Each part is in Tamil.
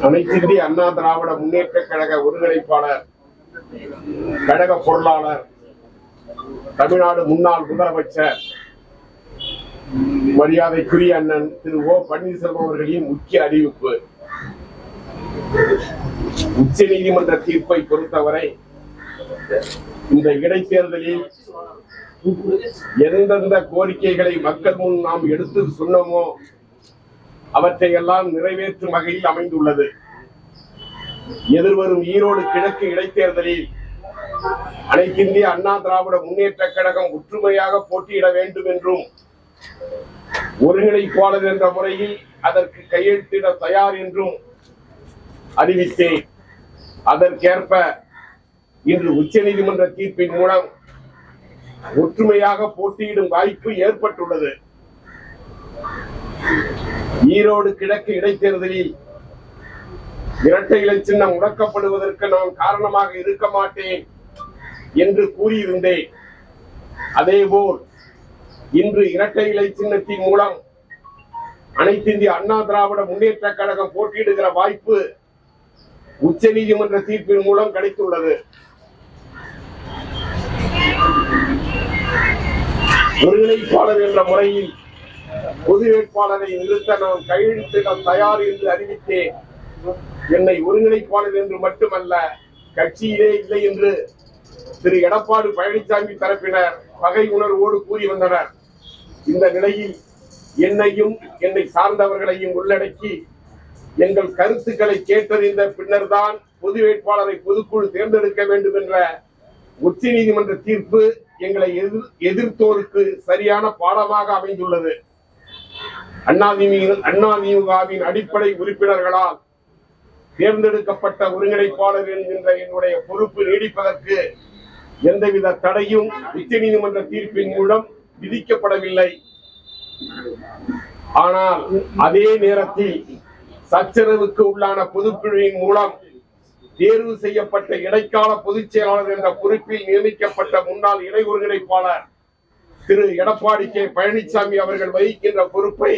அனைத்திந்திய அண்ணா திராவிட முன்னேற்ற கழக ஒருங்கிணைப்பாளர் கழக பொருளாளர் தமிழ்நாடு முன்னாள் முதலமைச்சர் மரியாதைக்குரிய அண்ணன் திரு ஓ பன்னீர்செல்வம் அவர்களின் முக்கிய அறிவிப்பு. உச்ச நீதிமன்ற தீர்ப்பை பொறுத்தவரை இந்த இடைத்தேர்தலில் எந்தெந்த கோரிக்கைகளை மக்கள் முன் நாம் எடுத்து சொன்னோமோ அவற்றை எல்லாம் நிறைவேற்றும் வகையில் அமைந்துள்ளது. எதிர்வரும் ஈரோடு கிழக்கு இடைத்தேர்தலில் அனைத்திந்திய அண்ணா திராவிட முன்னேற்ற கழகம் ஒற்றுமையாக போட்டியிட வேண்டும் என்றும் ஒருங்கிணைப்பாளர் என்ற முறையில் அதற்கு கையெழுத்திட தயார் என்றும் அறிவித்தேன். அதற்கேற்ப இன்று உச்ச நீதிமன்ற தீர்ப்பின் மூலம் ஒற்றுமையாக போட்டியிடும் வாய்ப்பு ஏற்பட்டுள்ளது. ஈரோடு கிழக்கு இடைத்தேர்தலில் இரட்டை இலை சின்னம் முடக்கப்படுவதற்கு நான் காரணமாக இருக்க மாட்டேன் என்று கூறியிருந்தேன். அதேபோல் இன்று இரட்டை இலை சின்னத்தின் மூலம் அனைத்து இந்திய அண்ணா திராவிட முன்னேற்ற கழகம் போட்டியிடுகிற வாய்ப்பு உச்ச நீதிமன்ற தீர்ப்பின் மூலம் கிடைத்துள்ளது. ஒருங்கிணைப்பாளர் என்ற முறையில் பொது வேட்பாளரை நிறுத்த நான் கையெழுத்திட தயார் என்று அறிவித்தேன். என்னை ஒருங்கிணைப்பாளர் என்று மட்டுமல்ல கட்சியிலே இல்லை என்று திரு எடப்பாடி பழனிசாமி தரப்பினர் பகை உணர்வோடு கூறி வந்தனர். இந்த நிலையில் என்னையும் என்னை சார்ந்தவர்களையும் உள்ளடக்கி எங்கள் கருத்துக்களை கேட்டறிந்த பின்னர்தான் பொது வேட்பாளரை பொதுக்குழு தேர்ந்தெடுக்க வேண்டும் என்ற உச்ச நீதிமன்ற தீர்ப்பு எங்களை எதிர் எதிர்த்தோருக்கு சரியான பாடமாக அமைந்துள்ளது. அதிமுகவின் அடிப்படை உறுப்பினர்களால் தேர்ந்தெடுக்கப்பட்ட ஒருங்கிணைப்பாளர் என்கின்ற என்னுடைய பொறுப்பு நீடிப்பதற்கு எந்தவித தடையும் உச்ச நீதிமன்ற தீர்ப்பின் மூலம் விதிக்கப்படவில்லை. ஆனால் அதே நேரத்தில் சச்சரவுக்கு உள்ளான பொதுக்குழுவின் மூலம் தேர்வு செய்யப்பட்ட இடைக்கால பொதுச் செயலாளர் என்ற பொறுப்பில் நியமிக்கப்பட்ட முன்னாள் இணை ஒருங்கிணைப்பாளர் திரு எடப்பாடி கே. பழனிசாமி அவர்கள் வகிக்கின்ற பொறுப்பை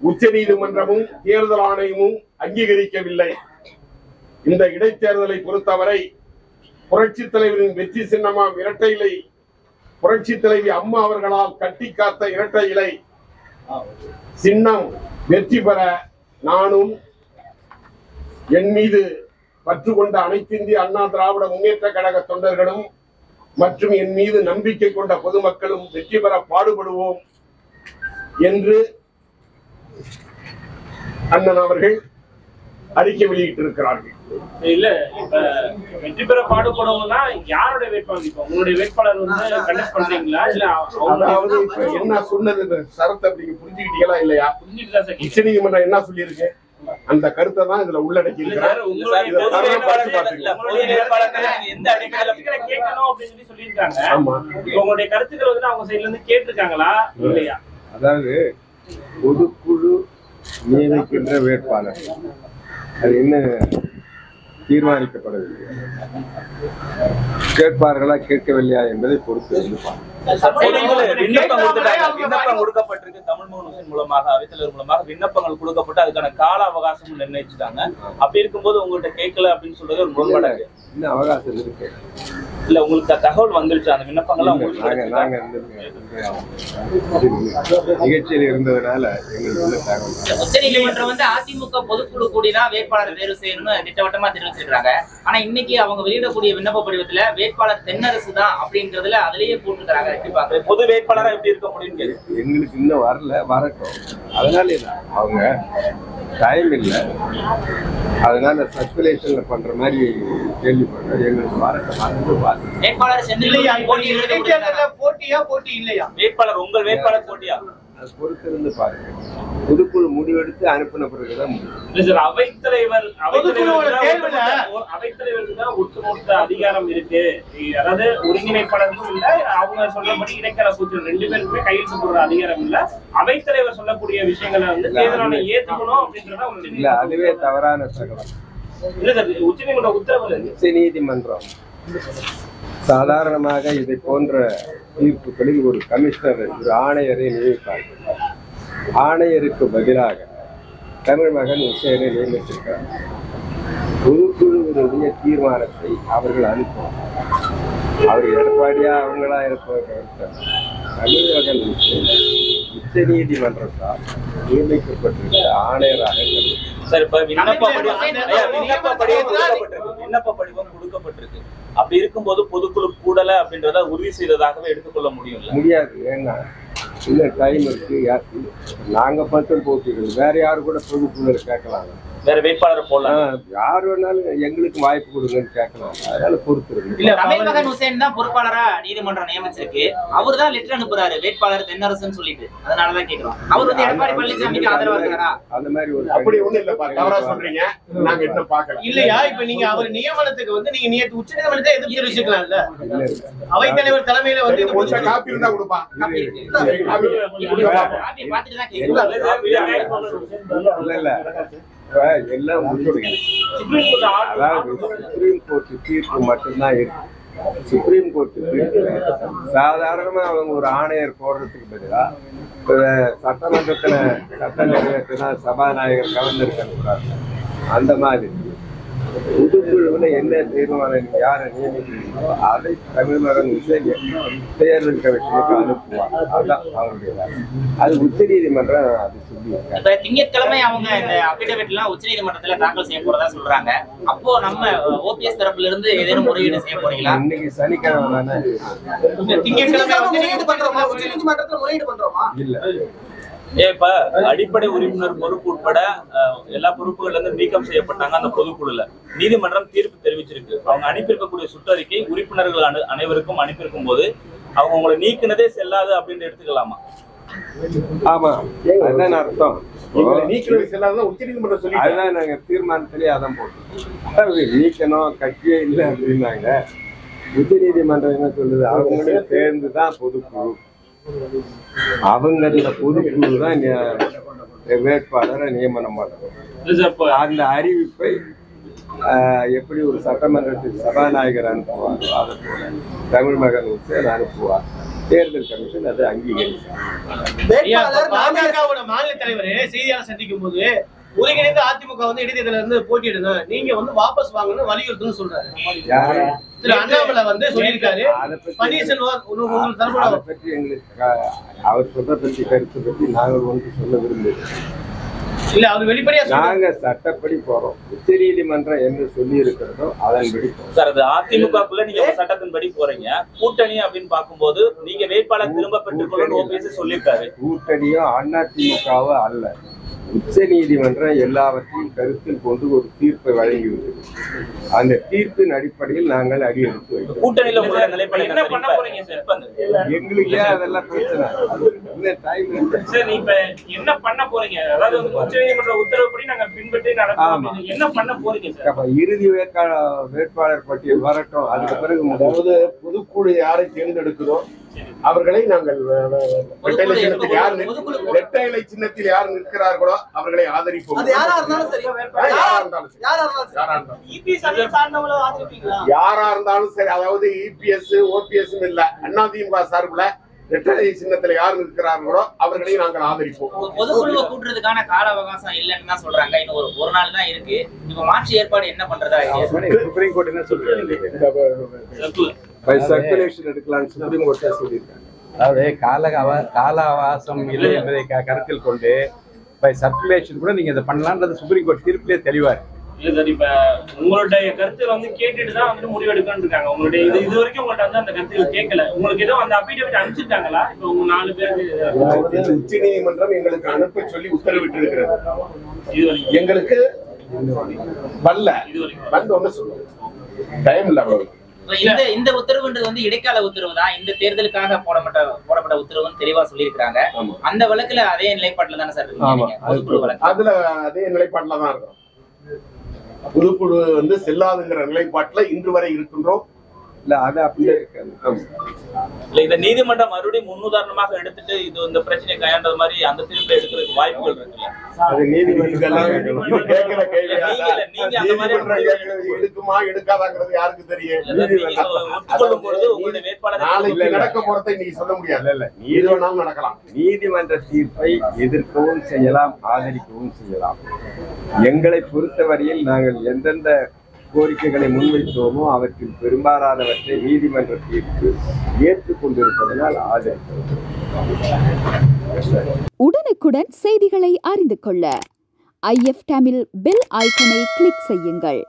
உச்ச நீதிமன்றமும் தேர்தல் ஆணையமும் அங்கீகரிக்கவில்லை. இந்த இடைத்தேர்தலை பொறுத்தவரை புரட்சி தலைவரின் வெற்றி சின்னமாம் இரட்டை இலை புரட்சி தலைவி அம்மா அவர்களால் கட்டி காத்த இரட்டை இலை சின்னம் வெற்றி பெற நானும் என் மீது பற்று கொண்ட அனைத்திந்திய அண்ணா திராவிட முன்னேற்ற கழக தொண்டர்களும் மற்றும் என் மீது நம்பிக்கை கொண்ட பொதுமக்களும் வெற்றி பெற பாடுபடுவோம் என்று அண்ணன் அவர்கள் அறிக்கை வெளியிட்டிருக்கிறார்கள். இல்ல இப்ப வெற்றி பெற பாடுபடுவோம்னா யாருடைய வேட்பாளர்? இப்ப உங்களுடைய வேட்பாளர் வந்து கண்டக்ட் பண்றீங்களா? இல்ல அதாவது அவங்க இப்ப என்ன சொன்னது? சரத்தை அப்படி புரிஞ்சுக்கிட்டீங்களா இல்லையா? புரிஞ்சுட்டு சார் உச்ச நீதிமன்றம் என்ன சொல்லியிருக்கு? அந்த கருத்தை தான் இதுல உள்ளடக்கி உங்களுடைய கருத்துக்கள் வந்து அவங்க சைடுல இருந்து கேட்டிருக்காங்களா? இல்லையா? அதாவது பொதுக்குழு நியமிக்கின்ற வேட்பாளர். அது என்ன தீர்மானிக்கப்படவில்லை கேட்பார்களா கேட்கவில்லையா என்பதை பொறுத்து வந்து பார்க்கணும். விண்ணப்பம் கொடுக்கப்பட்டிருக்கு. தமிழ் மோகன் மூலமாக அவைத்தலைவர் மூலமாக விண்ணப்பங்கள் கொடுக்கப்பட்டு அதுக்கான கால அவகாசமும் நிர்ணயிச்சுட்டாங்க. அப்படி இருக்கும்போது உங்கள்ட்ட கேட்கல அப்படின்னு சொல்றது ஒரு முரண்பாடு இன்னும் அவகாசம் இருக்கு. இல்ல உங்களுக்கு அந்த தகவல் வந்துருச்சு? அந்த விண்ணப்பங்கள்லாம் நிகழ்ச்சியில் இருந்ததுனால தகவல் உச்சநீதிமன்றம் வந்து அதிமுக பொதுக்குழு கூடிதான் வேட்பாளர் தேர்வு செய்யணும்னு திட்டவட்டமா தெரிவிச்சிருக்காங்க. ஆனா இன்னைக்கு அவங்க வெளியிடக்கூடிய விண்ணப்ப படிவத்துல வேட்பாளர் தென்னரசு தான் அப்படின்றதுல அதுலயே போட்டுக்கிறாங்க எப்படி பாக்குறது பொது வேட்பாளரா எப்படி இருக்க கேக்குது எங்களுக்கு இன்னும் வரல வரட்டும். அதனால என்ன அவங்க டைம் இல்லை. அதனால சர்க்குலேஷன்ல பண்ற மாதிரி கேள்விப்படுறோம் எங்களுக்கு வரட்டும் வந்து பார்த்து போட்டியா போட்டி இல்லையா? வேட்பாளர் உங்கள் வேட்பாளர் போட்டியா? அது பொறுத்திருந்து பாருங்க. பொதுக்குழு முடிவெடுத்து அனுப்பின பிறகுதான் இல்ல சார் அவைத்தலைவர் அவைத்தலைவருக்கு தான் ஒட்டுமொத்த அதிகாரம் இருக்கு. அதாவது ஒருங்கிணைப்பாளருக்கும் இல்ல அவங்க சொல்லபடி இடைக்கால கூச்சல் ரெண்டு பேருக்குமே கையெழுத்து போடுற அதிகாரம் இல்ல. அவைத்தலைவர் சொல்லக்கூடிய விஷயங்களை வந்து தேர்தல் ஆணையம் ஏத்துக்கணும் அப்படின்றத இல்ல அதுவே தவறான தகவல். இல்ல சார் உச்சநீதிமன்ற உத்தரவுல இருக்கு உச்ச நீதிமன்றம். சாதாரணமாக இதை போன்ற தீர்ப்புகளில் ஒரு கமிஷனர் ஒரு ஆணையரை நியமிப்பார்கள். ஆணையருக்கு பதிலாக தமிழ் மகன் உசேனை நியமித்திருக்கிறார். பொதுக்குழுவினுடைய தீர்மானத்தை அவர்கள் அனுப்பும் அவர் எடப்பாடியா அவங்களா இருப்பவர் தமிழ் மகன் உசேன் உச்ச நீதிமன்றத்தால் நியமிக்கப்பட்டிருக்கிற ஆணையராக. சார் இப்ப விண்ணப்ப படிவம் கொடுக்கப்பட்டிருக்கு. விண்ணப்ப படிவம் கொடுக்கப்பட்டிருக்கு. அப்படி இருக்கும்போது பொதுக்குழு கூடல அப்படின்றத உறுதி செய்ததாகவே எடுத்துக்கொள்ள முடியும்ல? முடியாது ஏன்னா இல்லை டைம் இருக்குது நாங்கள் நாங்க மட்டும் போட்டிருக்கோம் வேறு யாரும் கூட பொதுக்குழு கேட்கலாங்க. வேற வேட்பாளர் போடலாம். யார் வேணாலும் எங்களுக்கு வாய்ப்பு கொடுங்கன்னு கேட்கலாம் அதனால பொறுத்து இல்ல தமிழ் மகன் ஹுசேன் தான் பொறுப்பாளரா நீதிமன்றம் நியமிச்சிருக்கு. அவர் தான் லெட்டர் அனுப்புறாரு வேட்பாளர் தென்னரசுன்னு சொல்லிட்டு. அதனாலதான் கேக்குறோம் அவர் வந்து எடப்பாடி பழனிசாமிக்கு ஆதரவா இருக்கிறாரா அந்த மாதிரி ஒரு அப்படி ஒண்ணு இல்லப்பா தவறா சொல்றீங்க. நாங்க இன்னும் பார்க்கல. இல்லையா? இப்ப நீங்க அவர் நியமனத்துக்கு வந்து நீங்க நேற்று உச்ச நீதிமன்றத்தை எதிர்ப்பு தெரிவிச்சுக்கலாம்ல இல்ல, இல்ல. அவைத்தலைவர் தலைமையில வந்து இது கொஞ்சம் காப்பி இருந்தா கொடுப்பா. காப்பி பார்த்துட்டு தான் கேக்குறோம் இல்ல இல்ல. எல்லாம் முடிஞ்சுது சுப்ரீம் அதாவது சுப்ரீம் கோர்ட் தீர்ப்பு மட்டும்தான் இருக்கு சுப்ரீம் கோர்ட் தீர்ப்பு சாதாரணமா அவங்க ஒரு ஆணையர் போடுறதுக்கு பதிலா இப்ப சட்டமன்றத்துல சட்ட நிறைவேற்றினா சபாநாயகர் கவர்னர் கூடாது அந்த மாதிரி. பொதுக்குழுவில் என்ன தீர்மானம் யாரை நியமிக்கிறீங்களோ அதை தமிழ் மகன் உசேன் தேர்தல் கமிஷனுக்கு அனுப்புவார் அதுதான் அவருடைய வேலை. அது உச்ச நீதிமன்றம் அது சொல்லி இப்ப திங்கட்கிழமை அவங்க இந்த அபிடவிட் எல்லாம் உச்சநீதிமன்றத்துல தாக்கல் செய்ய போறதா சொல்றாங்க. அப்போ நம்ம ஓபிஎஸ் தரப்புல இருந்து ஏதேனும் முறையீடு செய்ய போறீங்களா? இன்னைக்கு சனிக்கிழமை தானே? திங்கட்கிழமை வந்து நீங்க இல்ல. ஏன் இப்ப அடிப்படை உறுப்பினர் பொறுப்பு உட்பட எல்லா பொறுப்புகள்ல இருந்து நீக்கம் செய்யப்பட்டாங்க அந்த பொதுக்குழுல. நீதிமன்றம் தீர்ப்பு தெரிவிச்சிருக்கு. அவங்க அனுப்பியிருக்கக்கூடிய சுற்றறிக்கை உறுப்பினர்கள் அனு- அனைவருக்கும் அனுப்பியிருக்கும் போது அவங்க உங்களை நீக்கினதே செல்லாது அப்படின்னு எடுத்துக்கலாமா? ஆமா. அதுதான் அர்த்தம். அதுதான் நாங்க தீர்மானத்திலேயே அதான் போட்டோம். நீக்கணும் கட்சியே இல்லை அப்படின்னாங்க. உச்ச நீதிமன்றம் என்ன சொல்லுது? அவங்களே சேர்ந்து தான் பொதுக்குழு. அவங்கள பொதுக்குழு தான் வேட்பாளரை நியமனம் பண்ணணும். அந்த அறிவிப்பை ஆஹ், எப்படி ஒரு சட்டமன்றத்தில் சபாநாயகர் அனுப்புவாரோ அதை போல தமிழ் மகன் உசேன் அனுப்புவார். தேர்தல் கமிஷன் அதை பாஜகவோட மாநில தலைவர் செய்தியாளர் சந்திக்கும் போது ஒருங்கிணைந்து அதிமுக வந்து இடைத்தேர்தல இருந்து போட்டியிடுங்க. நீங்க வந்து வாபஸ் வாங்கன்னு வலியுறுத்துன்னு சொல்றாரு. யாரு? திரு அண்ணாமலை வந்து சொல்லியிருக்காரு. உங்களுக்கு அதை தரப்பட பற்றி எங்களுக்கு க- அவர் சொல்ற பற்றி கருத்து பற்றி நாங்கள் ஒன்று சொல்ல விரும்புகிறோம் இல்ல அவர் வெளிப்படையா நாங்க சட்டப்படி போறோம். உச்ச நீதிமன்றம் என்ன சொல்லி இருக்கிறதோ அதன்படி சார் அது அதிமுகக்குள்ள நீங்க சட்டத்தின்படி போறீங்க. கூட்டணி அப்படின்னு பார்க்கும்போது நீங்க வேட்பாளர் திரும்ப பெற்றுக்கொள்ளணும் ஓபிஎஸ் சொல்லியிருக்காரு. கூட்டணியோ அதிமுகவோ அல்ல. உச்ச நீதிமன்றம் எல்லாவற்றையும் கருத்தில் கொண்டு ஒரு தீர்ப்பை வழங்கிவிட்டது அந்த தீர்ப்பின் அடிப்படையில் நாங்கள் அடி எடுத்து வைக்கிறோம். கூட்டணியில உங்களோட நிலைப்பாடு என்ன? பண்ண போறீங்க சார்? எங்களுக்கே அதெல்லாம் பிரச்சனை? இன்னும் டைம் என்ன பண்ண போறீங்க? அதாவது வந்து உச்சநீதிமன்ற உத்தரவுப்படி நாங்க பின்பற்றி என்ன பண்ண போறீங்க சார்? அப்ப இறுதி வேட்பாளர் வேட்பாளர் பட்டியல் வரட்டும். அதுக்கு பிறகு அதாவது பொதுக்குழு யாரை தேர்ந்தெடுக்குதோ அவர்களை நாங்கள் இரட்டை சின்னத்தில் யார் நிற்க- இரட்டை இலை சின்னத்தில் யார் நிற்கிறார்களோ அவர்களை ஆதரிப்போம். அது யாரா இருந்தாலும் சரி. அதாவது இபிஎஸ் ஓபிஎஸ் இல்ல. அதிமுக சார்பில் இரட்டை சின்னத்துல யார் நிற்கிறார்களோ அவர்களை நாங்கள் ஆதரிப்போம். பொதுக்குழுவை கூட்டுறதுக்கான கால அவகாசம் இல்லைன்னு தான் சொல்றாங்க. இன்னும் ஒரு ஒரு நாள் தான் இருக்கு. இப்ப மாற்று ஏற்பாடு என்ன பண்றதா இருக்கு சுப்ரீம் கோர்ட் என்ன சொல்றாங்க பை சர்க்குலேஷன் எடுக்கலாம்னு சுப்ரீம் கோர்ட்டே சொல்லியிருக்காங்க. அதாவது கால கால அவகாசம் இல்லை என்பதை கருத்தில் கொண்டு பை சர்க்குலேஷன் கூட நீங்க இதை பண்ணலான்றது சுப்ரீம் கோர்ட் தீர்ப்பிலே தெளிவா இருக்கு. இல்ல சார் இப்ப உங்களுடைய கருத்து வந்து கேட்டுட்டு தான் வந்து முடிவெடுக்கணும்னு இருக்காங்க. உங்களுடைய இது இது வரைக்கும் உங்கள்ட்ட வந்து அந்த கருத்துகள் கேட்கல. உங்களுக்கு ஏதோ அந்த அபிடேவிட் அனுப்பிச்சிருக்காங்களா? இப்ப உங்க நாலு பேருக்கு உச்ச நீதிமன்றம் எங்களுக்கு அனுப்ப சொல்லி உத்தரவிட்டு இருக்கிறது எங்களுக்கு வரல. வந்து ஒண்ணு டைம் இல்ல அவ்வளவு இந்த இந்த உத்தரவுன்றது வந்து இடைக்கால உத்தரவு தான். இந்த தேர்தலுக்காக போடப்பட்ட போடப்பட்ட உத்தரவுன்னு தெளிவா சொல்லியிருக்காங்க. அந்த வழக்குல அதே நிலைப்பாட்டுல தானே சார் அதுல அதே நிலைப்பாட்டுல தான் இருக்கிறோம். புதுக்குழு வந்து செல்லாதுங்கிற நிலைப்பாட்டுல இன்று வரை இருக்கின்றோம். இல்ல அது அப்படியே இருக்காது. இந்த நீதிமன்றம் மறுபடியும் முன்னுதாரணமாக எடுத்துட்டு இது இந்த பிரச்சனையை கையாண்டது மாதிரி அந்த தீர்ப்பை எடுக்கிறதுக்கு வாய்ப்புகள் இருக்குல்ல? அது நீதிமன்றம் எடுக்குமா எடுக்காதாங்கிறது யாருக்கு தெரியும்? அதாவது நீங்க இதை ஒத்துக்கொள்ளும் பொழுது உங்களுடைய வேட்பாளரை நாளைக்கு நடக்க போறதை நீங்க சொல்ல முடியாது. இல்ல, வேணாலும் நடக்கலாம். நீதிமன்ற தீர்ப்பை எதிர்க்கவும் செய்யலாம் ஆதரிக்கவும் செய்யலாம். எங்களை பொறுத்தவரையில் நாங்கள் எந்தெந்த கோரிக்கைகளை முன்வைத்தோமோ அவற்றில் பெரும்பாலானவற்றை நீதிமன்ற தீர்ப்பு ஏற்றுக்கொண்டிருப்பதனால் ஆதரிக்கிறோம் உடனுக்குடன் செய்திகளை அறிந்து கொள்ள ஐஎஃப் தமிழ் பெல் ஐக்கனை கிளிக் செய்யுங்கள்.